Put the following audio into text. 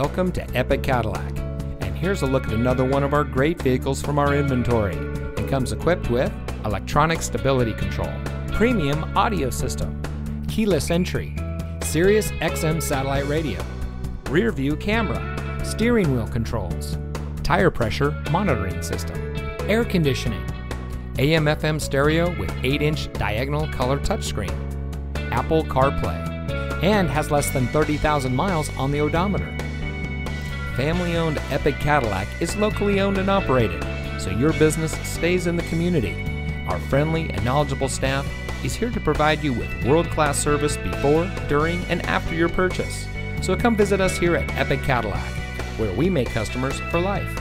Welcome to Epic Cadillac. And here's a look at another one of our great vehicles from our inventory. It comes equipped with electronic stability control, premium audio system, keyless entry, Sirius XM satellite radio, rear view camera, steering wheel controls, tire pressure monitoring system, air conditioning, AM FM stereo with 8 inch diagonal color touchscreen, Apple CarPlay, and has less than 30,000 miles on the odometer. Family owned Epic Cadillac is locally owned and operated, so your business stays in the community. Our friendly and knowledgeable staff is here to provide you with world class service before, during, and after your purchase. So come visit us here at Epic Cadillac, where we make customers for life.